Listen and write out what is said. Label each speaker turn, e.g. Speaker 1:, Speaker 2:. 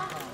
Speaker 1: 아.